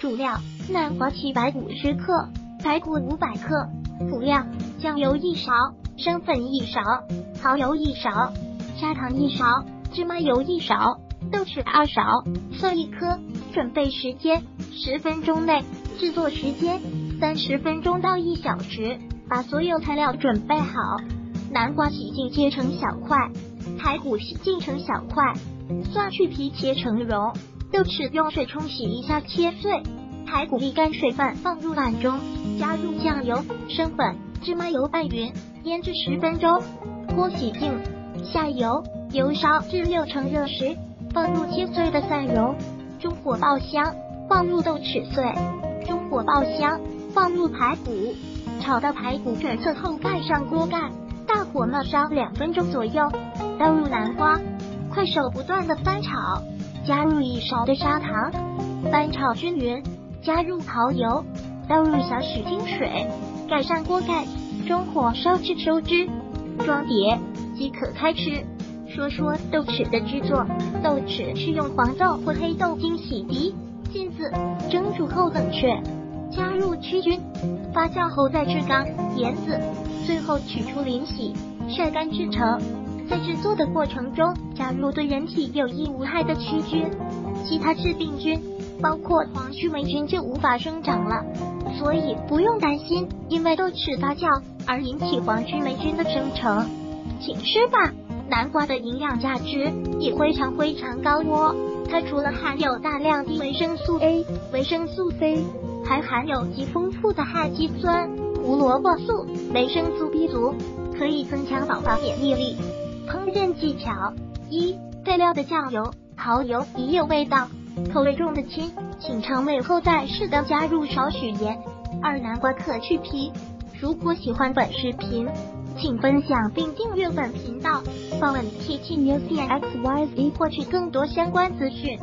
主料：南瓜七百五十克，排骨五百克。辅料：酱油一勺，生粉一勺，蚝油一勺，砂糖一勺，芝麻油一勺，豆豉二勺，蒜一颗。准备时间：十分钟内。制作时间：三十分钟到一小时。把所有材料准备好，南瓜洗净切成小块，排骨洗净成小块，蒜去皮切成蓉，豆豉用水冲洗一下切碎，排骨沥干水分放入碗中，加入酱油、生粉、芝麻油拌匀，腌制十分钟。锅洗净，下油，油烧至六成热时，放入切碎的蒜蓉，中火爆香，放入豆豉碎，中火爆香，放入排骨。炒到排骨转色后，盖上锅盖，大火慢烧两分钟左右。倒入南瓜，快手不断的翻炒，加入一勺的砂糖，翻炒均匀，加入蚝油，倒入少许清水，盖上锅盖，中火烧至收汁，装碟即可开吃。说说豆豉的制作，豆豉是用黄豆或黑豆经洗涤、浸渍、蒸煮后冷却。加入曲菌，发酵后再制干盐渍，最后取出淋洗晒干制成。在制作的过程中，加入对人体有益无害的曲菌，其他致病菌，包括黄曲霉菌就无法生长了。所以不用担心因为豆豉发酵而引起黄曲霉菌的生成，请吃吧。南瓜的营养价值也非常非常高哦，它除了含有大量的维生素 A、维生素 C。还含有极丰富的氨基酸、胡萝卜素、维生素 B 族，可以增强宝宝免疫力。烹饪技巧：一、配料的酱油、蚝油一有味道，口味重的亲，请尝味后再适当加入少许盐。二、南瓜可去皮。如果喜欢本视频，请分享并订阅本频道，访问 T T News X Y Z 获取更多相关资讯。